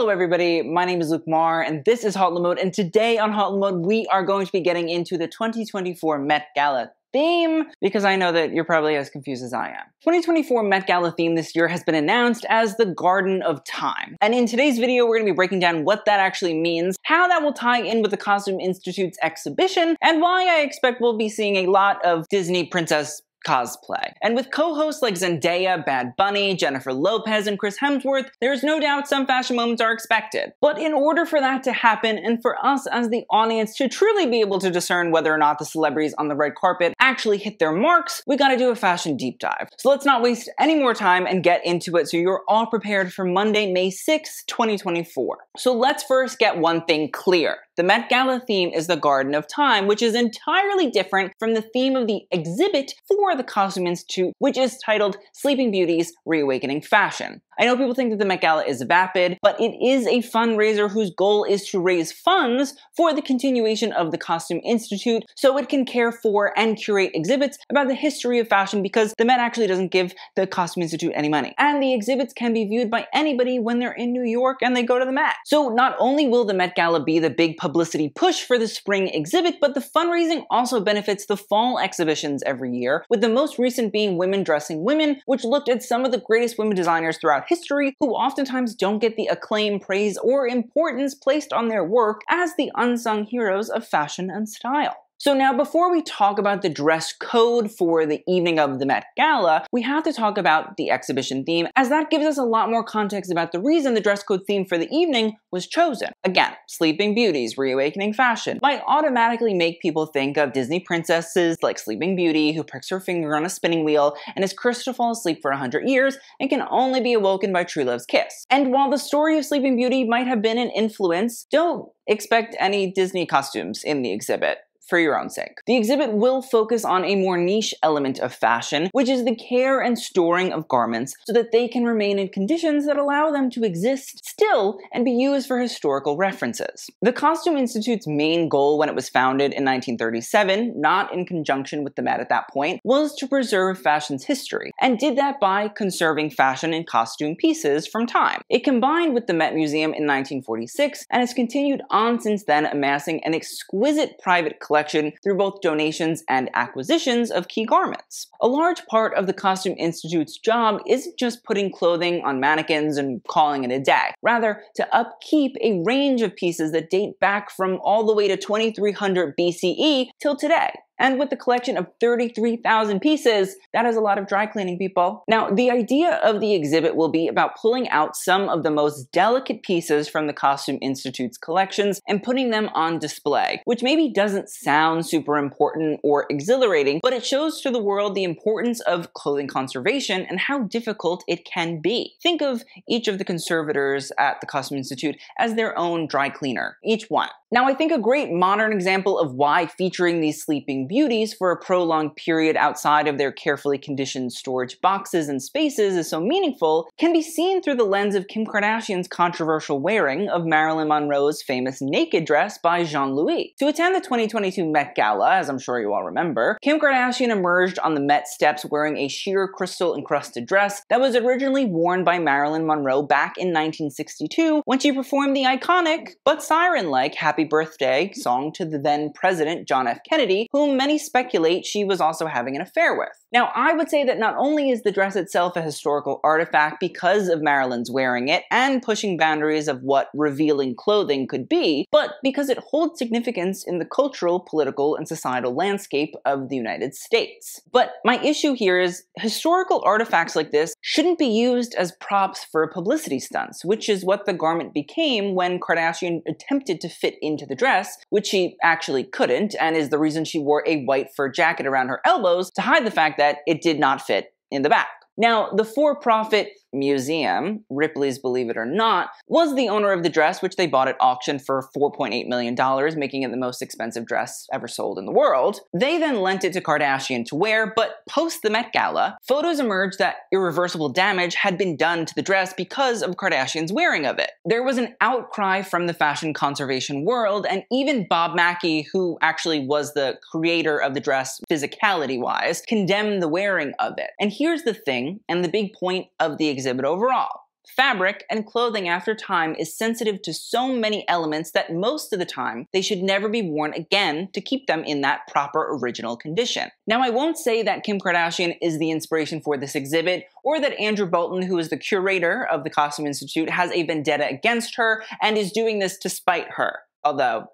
Hello everybody, my name is Luke Marr and this is HauteLeMode and today on HauteLeMode we are going to be getting into the 2024 Met Gala theme because I know that you're probably as confused as I am. 2024 Met Gala theme this year has been announced as the Garden of Time. And in today's video, we're going to be breaking down what that actually means, how that will tie in with the Costume Institute's exhibition, and why I expect we'll be seeing a lot of Disney princess cosplay. And with co-hosts like Zendaya, Bad Bunny, Jennifer Lopez, and Chris Hemsworth, there's no doubt some fashion moments are expected. But in order for that to happen, and for us as the audience to truly be able to discern whether or not the celebrities on the red carpet actually hit their marks, we gotta do a fashion deep dive. So let's not waste any more time and get into it so you're all prepared for Monday, May 6, 2024. So let's first get one thing clear. The Met Gala theme is the Garden of Time, which is entirely different from the theme of the exhibit for the Costume Institute, which is titled Sleeping Beauties Reawakening Fashion. I know people think that the Met Gala is vapid, but it is a fundraiser whose goal is to raise funds for the continuation of the Costume Institute so it can care for and curate exhibits about the history of fashion because the Met actually doesn't give the Costume Institute any money. And the exhibits can be viewed by anybody when they're in New York and they go to the Met. So not only will the Met Gala be the big publicity push for the spring exhibit, but the fundraising also benefits the fall exhibitions every year, with the most recent being Women Dressing Women, which looked at some of the greatest women designers throughout history who oftentimes don't get the acclaim, praise, or importance placed on their work as the unsung heroes of fashion and style. So now before we talk about the dress code for the evening of the Met Gala, we have to talk about the exhibition theme as that gives us a lot more context about the reason the dress code theme for the evening was chosen. Again, Sleeping Beauties, Reawakening Fashion might automatically make people think of Disney princesses like Sleeping Beauty who pricks her finger on a spinning wheel and is cursed to fall asleep for 100 years and can only be awoken by true love's kiss. And while the story of Sleeping Beauty might have been an influence, don't expect any Disney costumes in the exhibit for your own sake. The exhibit will focus on a more niche element of fashion, which is the care and storing of garments so that they can remain in conditions that allow them to exist still and be used for historical references. The Costume Institute's main goal when it was founded in 1937, not in conjunction with the Met at that point, was to preserve fashion's history, and did that by conserving fashion and costume pieces from time. It combined with the Met Museum in 1946 and has continued on since then, amassing an exquisite private collection collection through both donations and acquisitions of key garments. A large part of the Costume Institute's job isn't just putting clothing on mannequins and calling it a day, rather, to upkeep a range of pieces that date back from all the way to 2300 BCE till today. And with the collection of 33,000 pieces, that is a lot of dry cleaning, people. Now, the idea of the exhibit will be about pulling out some of the most delicate pieces from the Costume Institute's collections and putting them on display, which maybe doesn't sound super important or exhilarating, but it shows to the world the importance of clothing conservation and how difficult it can be. Think of each of the conservators at the Costume Institute as their own dry cleaner, each one. Now, I think a great modern example of why featuring these sleeping beauties for a prolonged period outside of their carefully conditioned storage boxes and spaces is so meaningful can be seen through the lens of Kim Kardashian's controversial wearing of Marilyn Monroe's famous naked dress by Jean Louis. To attend the 2022 Met Gala, as I'm sure you all remember, Kim Kardashian emerged on the Met steps wearing a sheer crystal encrusted dress that was originally worn by Marilyn Monroe back in 1962 when she performed the iconic but siren like Happy Happy Birthday song to the then President John F. Kennedy, whom many speculate she was also having an affair with. Now, I would say that not only is the dress itself a historical artifact because of Marilyn's wearing it and pushing boundaries of what revealing clothing could be, but because it holds significance in the cultural, political, and societal landscape of the United States. But my issue here is historical artifacts like this shouldn't be used as props for publicity stunts, which is what the garment became when Kardashian attempted to fit into the dress, which she actually couldn't, and is the reason she wore a white fur jacket around her elbows to hide the fact that it did not fit in the back. Now, the for profit Museum, Ripley's Believe It or Not, was the owner of the dress, which they bought at auction for $4.8 million, making it the most expensive dress ever sold in the world. They then lent it to Kardashian to wear, but post the Met Gala, photos emerged that irreversible damage had been done to the dress because of Kardashian's wearing of it. There was an outcry from the fashion conservation world, and even Bob Mackie, who actually was the creator of the dress physicality wise, condemned the wearing of it. And here's the thing, and the big point of the exhibit overall. Fabric and clothing after time is sensitive to so many elements that most of the time they should never be worn again to keep them in that proper original condition. Now, I won't say that Kim Kardashian is the inspiration for this exhibit or that Andrew Bolton, who is the curator of the Costume Institute, has a vendetta against her and is doing this to spite her. Although,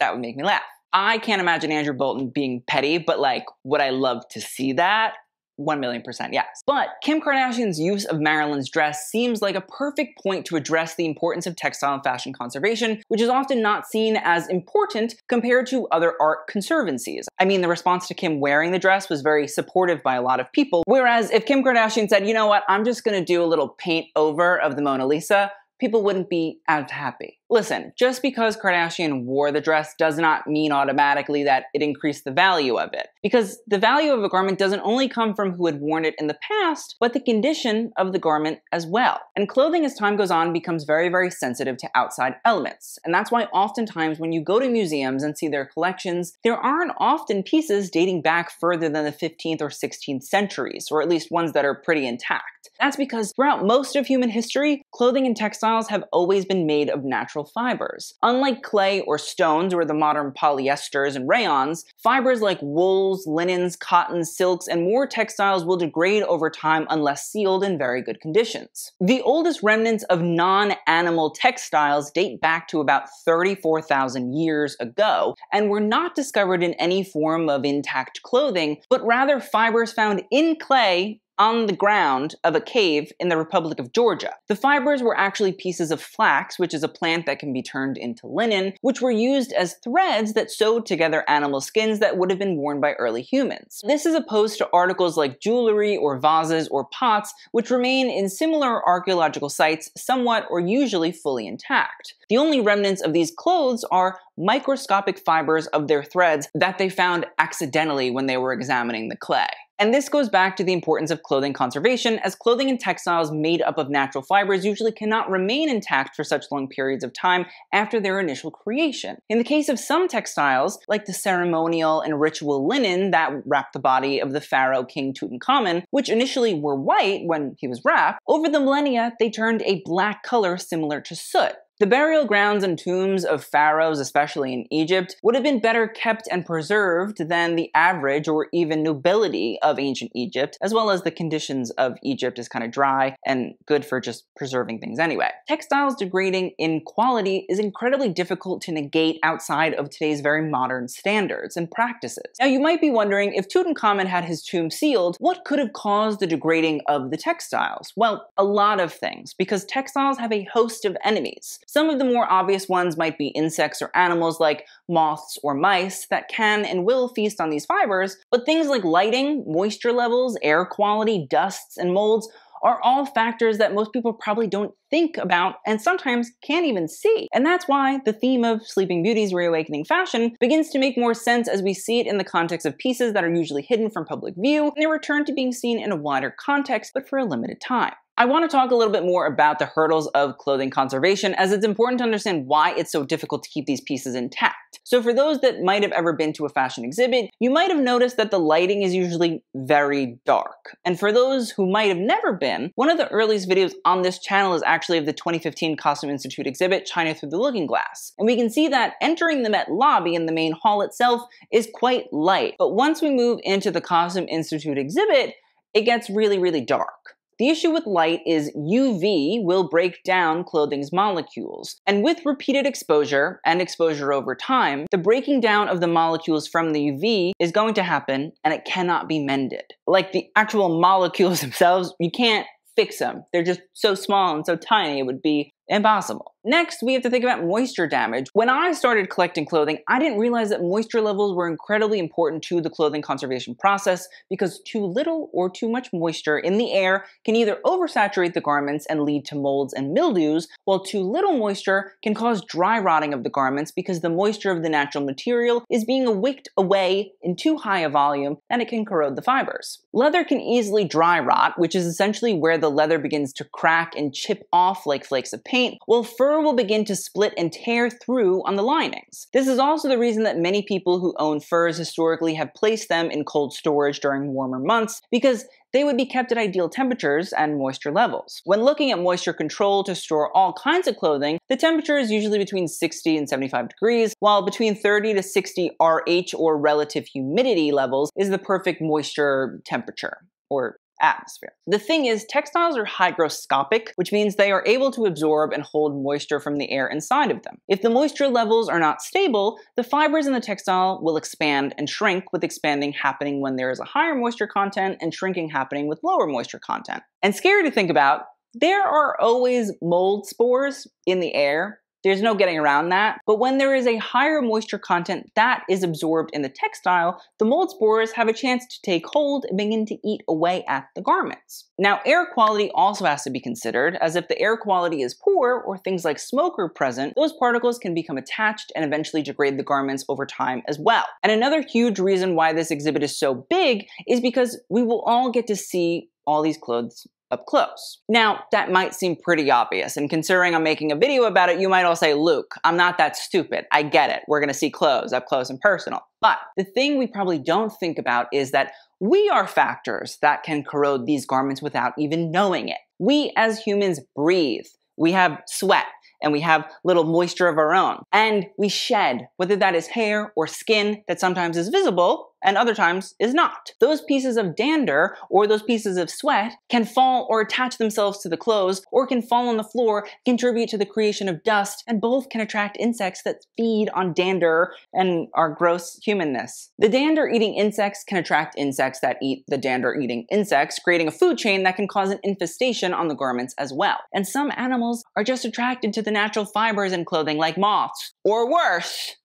that would make me laugh. I can't imagine Andrew Bolton being petty, but like, would I love to see that? 1 million percent yes. But Kim Kardashian's use of Marilyn's dress seems like a perfect point to address the importance of textile and fashion conservation, which is often not seen as important compared to other art conservancies. I mean, the response to Kim wearing the dress was very supportive by a lot of people, whereas if Kim Kardashian said, you know what, I'm just gonna do a little paint over of the Mona Lisa, people wouldn't be as happy. Listen, just because Kardashian wore the dress does not mean automatically that it increased the value of it. Because the value of a garment doesn't only come from who had worn it in the past, but the condition of the garment as well. And clothing as time goes on becomes very, very sensitive to outside elements. And that's why oftentimes when you go to museums and see their collections, there aren't often pieces dating back further than the 15th or 16th centuries, or at least ones that are pretty intact. That's because throughout most of human history, clothing and textiles have always been made of natural natural fibers. Unlike clay or stones or the modern polyesters and rayons, fibers like wools, linens, cottons, silks, and more textiles will degrade over time unless sealed in very good conditions. The oldest remnants of non-animal textiles date back to about 34,000 years ago and were not discovered in any form of intact clothing, but rather fibers found in clay on the ground of a cave in the Republic of Georgia. The fibers were actually pieces of flax, which is a plant that can be turned into linen, which were used as threads that sewed together animal skins that would have been worn by early humans. This is opposed to articles like jewelry or vases or pots, which remain in similar archaeological sites somewhat or usually fully intact. The only remnants of these clothes are microscopic fibers of their threads that they found accidentally when they were examining the clay. And this goes back to the importance of clothing conservation, as clothing and textiles made up of natural fibers usually cannot remain intact for such long periods of time after their initial creation. In the case of some textiles, like the ceremonial and ritual linen that wrapped the body of the pharaoh King Tutankhamun, which initially were white when he was wrapped, over the millennia they turned a black color similar to soot. The burial grounds and tombs of pharaohs, especially in Egypt, would have been better kept and preserved than the average or even nobility of ancient Egypt, as well as the conditions of Egypt is kind of dry and good for just preserving things anyway. Textiles degrading in quality is incredibly difficult to negate outside of today's very modern standards and practices. Now, you might be wondering if Tutankhamun had his tomb sealed, what could have caused the degrading of the textiles? Well, a lot of things, because textiles have a host of enemies. Some of the more obvious ones might be insects or animals like moths or mice that can and will feast on these fibers, but things like lighting, moisture levels, air quality, dusts, and molds are all factors that most people probably don't think about and sometimes can't even see. And that's why the theme of Sleeping Beauties reawakening fashion begins to make more sense as we see it in the context of pieces that are usually hidden from public view and they return to being seen in a wider context but for a limited time. I want to talk a little bit more about the hurdles of clothing conservation as it's important to understand why it's so difficult to keep these pieces intact. So for those that might have ever been to a fashion exhibit, you might have noticed that the lighting is usually very dark. And for those who might have never been, one of the earliest videos on this channel is actually of the 2015 Costume Institute exhibit, China Through the Looking Glass. And we can see that entering the Met lobby in the main hall itself is quite light. But once we move into the Costume Institute exhibit, it gets really, really dark. The issue with light is UV will break down clothing's molecules. And with repeated exposure and exposure over time, the breaking down of the molecules from the UV is going to happen and it cannot be mended. Like the actual molecules themselves, you can't fix them. They're just so small and so tiny, it would be impossible. Next, we have to think about moisture damage. When I started collecting clothing, I didn't realize that moisture levels were incredibly important to the clothing conservation process because too little or too much moisture in the air can either oversaturate the garments and lead to molds and mildews, while too little moisture can cause dry rotting of the garments because the moisture of the natural material is being wicked away in too high a volume and it can corrode the fibers. Leather can easily dry rot, which is essentially where the leather begins to crack and chip off like flakes of paint, while fur fur will begin to split and tear through on the linings. This is also the reason that many people who own furs historically have placed them in cold storage during warmer months, because they would be kept at ideal temperatures and moisture levels. When looking at moisture control to store all kinds of clothing, the temperature is usually between 60 and 75 degrees, while between 30 to 60 RH or relative humidity levels is the perfect moisture temperature or atmosphere. The thing is, textiles are hygroscopic, which means they are able to absorb and hold moisture from the air inside of them. If the moisture levels are not stable, the fibers in the textile will expand and shrink, with expanding happening when there is a higher moisture content and shrinking happening with lower moisture content. And scary to think about, there are always mold spores in the air there's no getting around that. But when there is a higher moisture content that is absorbed in the textile, the mold spores have a chance to take hold and begin to eat away at the garments. Now, air quality also has to be considered, as if the air quality is poor or things like smoke are present, those particles can become attached and eventually degrade the garments over time as well. And another huge reason why this exhibit is so big is because we will all get to see all these clothes up close. Now, that might seem pretty obvious, and considering I'm making a video about it, you might all say, Luke, I'm not that stupid. I get it. We're gonna see clothes up close and personal. But the thing we probably don't think about is that we are factors that can corrode these garments without even knowing it. We as humans breathe. We have sweat and we have little moisture of our own. And we shed, whether that is hair or skin that sometimes is visible, and other times is not. Those pieces of dander or those pieces of sweat can fall or attach themselves to the clothes or can fall on the floor, contribute to the creation of dust, and both can attract insects that feed on dander and our gross humanness. The dander eating insects can attract insects that eat the dander eating insects, creating a food chain that can cause an infestation on the garments as well. And some animals are just attracted to the natural fibers in clothing like moths, or worse,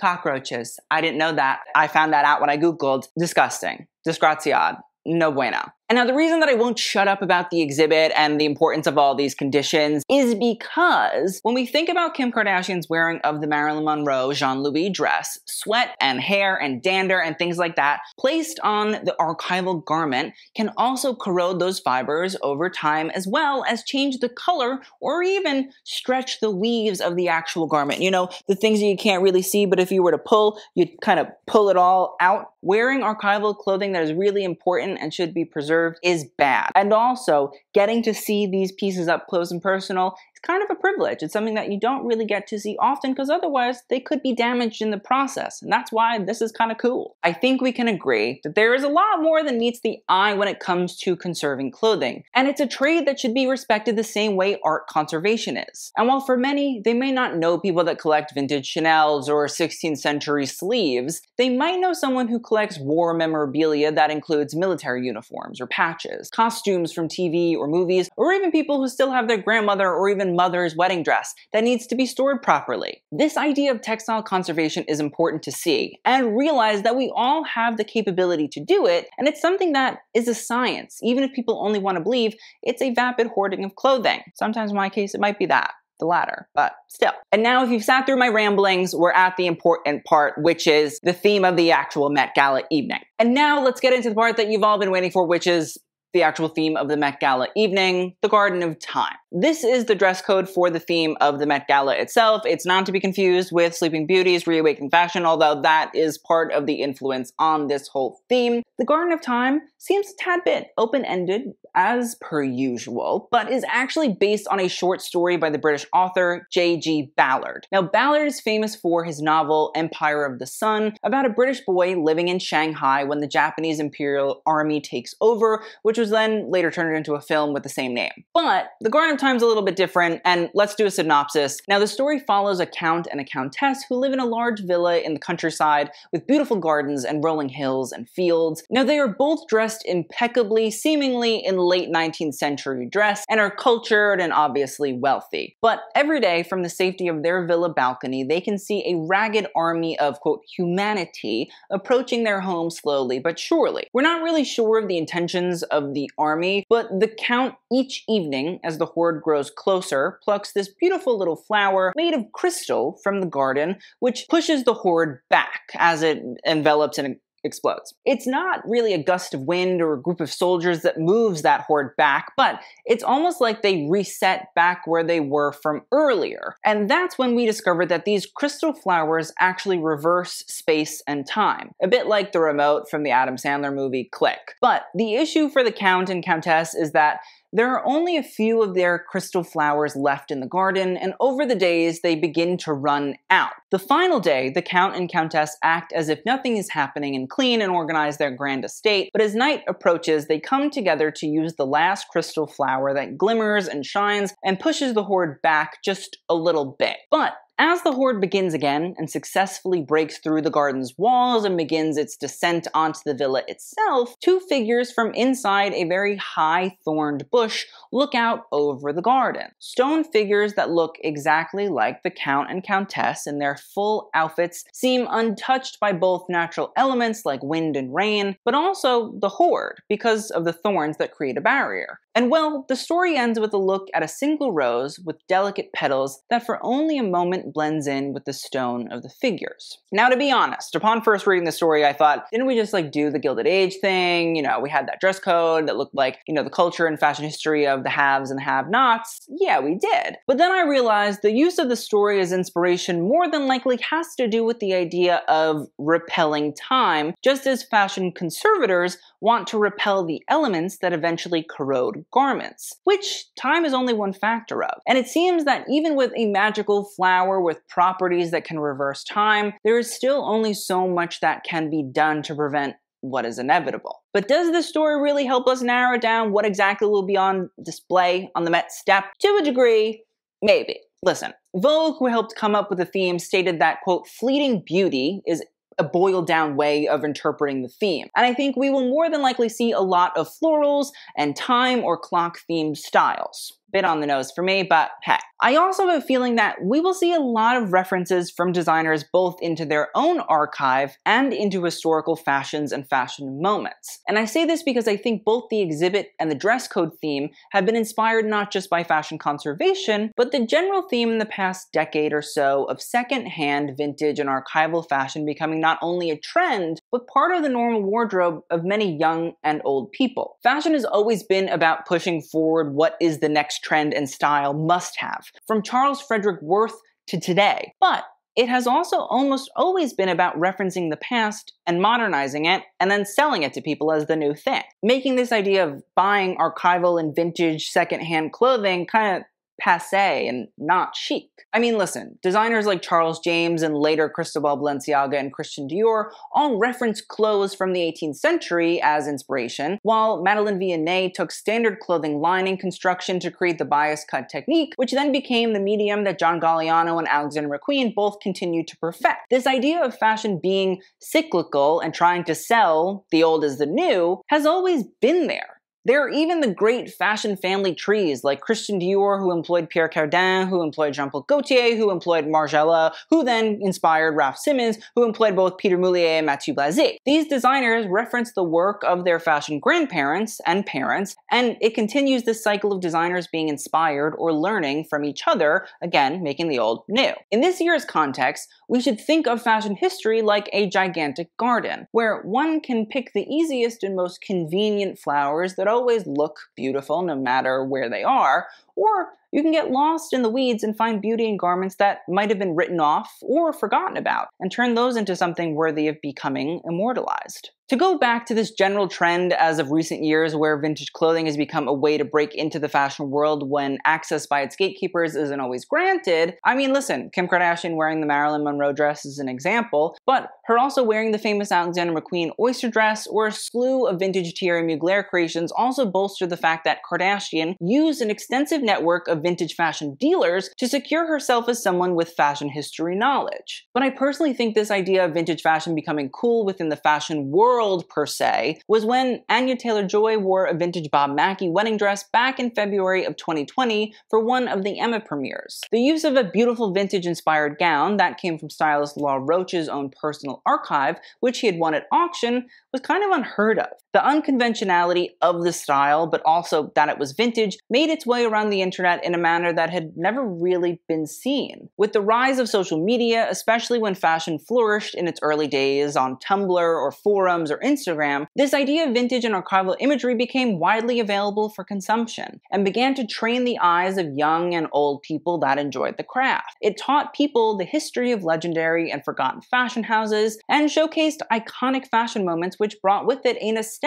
cockroaches. I didn't know that. I found that out when I Googled disgusting. Disgraziad. No bueno. And now the reason that I won't shut up about the exhibit and the importance of all these conditions is because when we think about Kim Kardashian's wearing of the Marilyn Monroe Jean Louis dress, sweat and hair and dander and things like that placed on the archival garment can also corrode those fibers over time as well as change the color or even stretch the weaves of the actual garment. You know, the things that you can't really see, but if you were to pull, you'd kind of pull it all out. Wearing archival clothing that is really important and should be preserved is bad. And also, getting to see these pieces up close and personal kind of a privilege. It's something that you don't really get to see often because otherwise they could be damaged in the process. And that's why this is kind of cool. I think we can agree that there is a lot more than meets the eye when it comes to conserving clothing. And it's a trade that should be respected the same way art conservation is. And while for many, they may not know people that collect vintage Chanel's or 16th century sleeves, they might know someone who collects war memorabilia that includes military uniforms or patches, costumes from TV or movies, or even people who still have their grandmother or even mother's wedding dress that needs to be stored properly. This idea of textile conservation is important to see and realize that we all have the capability to do it, and it's something that is a science, even if people only want to believe it's a vapid hoarding of clothing. Sometimes in my case, it might be that the latter, but still. And now, if you've sat through my ramblings, we're at the important part, which is the theme of the actual Met Gala evening. And now let's get into the part that you've all been waiting for, which is the actual theme of the Met Gala evening, the Garden of Time. This is the dress code for the theme of the Met Gala itself. It's not to be confused with Sleeping Beauties Reawakening Fashion, although that is part of the influence on this whole theme. The Garden of Time seems a tad bit open ended, as per usual, but is actually based on a short story by the British author J.G. Ballard. Now, Ballard is famous for his novel Empire of the Sun, about a British boy living in Shanghai when the Japanese Imperial Army takes over, which was then later turned into a film with the same name. But the Garden of Time's a little bit different, and let's do a synopsis. Now, the story follows a count and a countess who live in a large villa in the countryside with beautiful gardens and rolling hills and fields. Now, they are both dressed impeccably, seemingly in late 19th century dress, and are cultured and obviously wealthy. But every day, from the safety of their villa balcony, they can see a ragged army of, quote, humanity approaching their home slowly but surely. We're not really sure of the intentions of the army, but the Count each evening, as the horde grows closer, plucks this beautiful little flower made of crystal from the garden, which pushes the horde back as it envelops and explodes. It's not really a gust of wind or a group of soldiers that moves that horde back, but it's almost like they reset back where they were from earlier. And that's when we discovered that these crystal flowers actually reverse space and time, a bit like the remote from the Adam Sandler movie Click. But the issue for the Count and Countess is that there are only a few of their crystal flowers left in the garden, and over the days they begin to run out. The final day, the Count and Countess act as if nothing is happening and clean and organize their grand estate, but as night approaches, they come together to use the last crystal flower that glimmers and shines and pushes the horde back just a little bit. But as the horde begins again and successfully breaks through the garden's walls and begins its descent onto the villa itself, two figures from inside a very high thorned bush look out over the garden. Stone figures that look exactly like the Count and Countess in their full outfits seem untouched by both natural elements like wind and rain, but also the horde because of the thorns that create a barrier. And well, the story ends with a look at a single rose with delicate petals that for only a moment blends in with the stone of the figures. Now, to be honest, upon first reading the story, I thought, didn't we just like do the Gilded Age thing? You know, we had that dress code that looked like, you know, the culture and fashion history of the haves and have nots. Yeah, we did. But then I realized the use of the story as inspiration more than likely has to do with the idea of repelling time, just as fashion conservators want to repel the elements that eventually corrode garments, which time is only one factor of. And it seems that even with a magical flower with properties that can reverse time, there is still only so much that can be done to prevent what is inevitable. But does this story really help us narrow down what exactly will be on display on the Met step? To a degree, maybe. Listen, Vogue, who helped come up with the theme, stated that, quote, fleeting beauty is a boiled down way of interpreting the theme. And I think we will more than likely see a lot of florals and time or clock themed styles bit on the nose for me, but hey. I also have a feeling that we will see a lot of references from designers both into their own archive and into historical fashions and fashion moments. And I say this because I think both the exhibit and the dress code theme have been inspired not just by fashion conservation, but the general theme in the past decade or so of second-hand, vintage, and archival fashion becoming not only a trend, but part of the normal wardrobe of many young and old people. Fashion has always been about pushing forward what is the next trend and style must have, from Charles Frederick Worth to today. But it has also almost always been about referencing the past and modernizing it and then selling it to people as the new thing. Making this idea of buying archival and vintage secondhand clothing kind of passe and not chic. I mean, listen, designers like Charles James and later Cristobal Balenciaga and Christian Dior all reference clothes from the 18th century as inspiration, while Madeleine Vionnet took standard clothing lining construction to create the bias cut technique, which then became the medium that John Galliano and Alexander McQueen both continued to perfect. This idea of fashion being cyclical and trying to sell the old as the new has always been there. There are even the great fashion family trees like Christian Dior, who employed Pierre Cardin, who employed Jean-Paul Gaultier, who employed Margiela, who then inspired Raf Simons, who employed both Pieter Mulier and Mathieu Blazy. These designers reference the work of their fashion grandparents and parents, and it continues this cycle of designers being inspired or learning from each other, again, making the old new. In this year's context, we should think of fashion history like a gigantic garden, where one can pick the easiest and most convenient flowers that always look beautiful no matter where they are, or you can get lost in the weeds and find beauty in garments that might have been written off or forgotten about, and turn those into something worthy of becoming immortalized. To go back to this general trend as of recent years where vintage clothing has become a way to break into the fashion world when access by its gatekeepers isn't always granted, I mean, listen, Kim Kardashian wearing the Marilyn Monroe dress is an example, but her also wearing the famous Alexander McQueen oyster dress or a slew of vintage Thierry Mugler creations also bolster the fact that Kardashian used an extensive network of vintage fashion dealers to secure herself as someone with fashion history knowledge. But I personally think this idea of vintage fashion becoming cool within the fashion world world, per se, was when Anya Taylor Joy wore a vintage Bob Mackie wedding dress back in February of 2020 for one of the Emma premieres. The use of a beautiful vintage inspired gown that came from stylist Law Roach's own personal archive, which he had won at auction, was kind of unheard of. The unconventionality of the style, but also that it was vintage, made its way around the internet in a manner that had never really been seen. With the rise of social media, especially when fashion flourished in its early days on Tumblr or forums or Instagram, this idea of vintage and archival imagery became widely available for consumption and began to train the eyes of young and old people that enjoyed the craft. It taught people the history of legendary and forgotten fashion houses and showcased iconic fashion moments which brought with it a nostalgia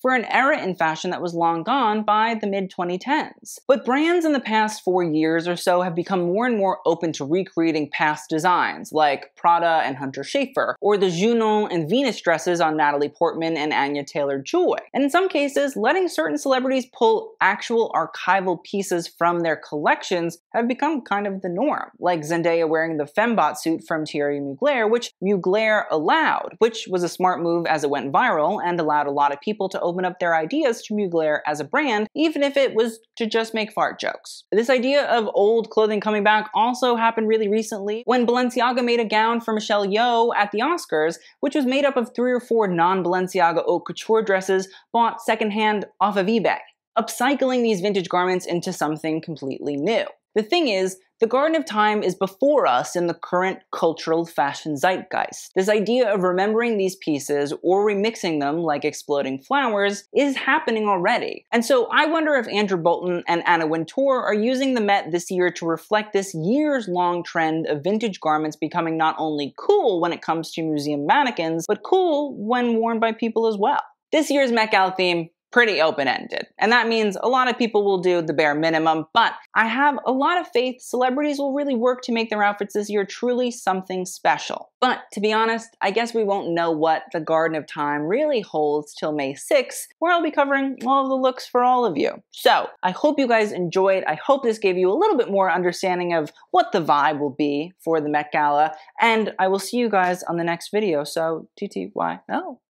for an era in fashion that was long gone by the mid 2010s. But brands in the past four years or so have become more and more open to recreating past designs, like Prada and Hunter Schafer, or the Junon and Venus dresses on Natalie Portman and Anya Taylor Joy. And in some cases, letting certain celebrities pull actual archival pieces from their collections have become kind of the norm, like Zendaya wearing the fembot suit from Thierry Mugler, which Mugler allowed, which was a smart move as it went viral and allowed a lot of people to open up their ideas to Mugler as a brand, even if it was to just make fart jokes. This idea of old clothing coming back also happened really recently when Balenciaga made a gown for Michelle Yeoh at the Oscars, which was made up of three or four non-Balenciaga haute couture dresses bought secondhand off of eBay, upcycling these vintage garments into something completely new. The thing is, the Garden of Time is before us in the current cultural fashion zeitgeist. This idea of remembering these pieces or remixing them like exploding flowers is happening already. And so I wonder if Andrew Bolton and Anna Wintour are using the Met this year to reflect this years long trend of vintage garments becoming not only cool when it comes to museum mannequins, but cool when worn by people as well. This year's Met Gala theme pretty open ended. And that means a lot of people will do the bare minimum, but I have a lot of faith celebrities will really work to make their outfits this year truly something special. But to be honest, I guess we won't know what the Garden of Time really holds till May 6th, where I'll be covering all of the looks for all of you. So I hope you guys enjoyed. I hope this gave you a little bit more understanding of what the vibe will be for the Met Gala, and I will see you guys on the next video. So TTY, no.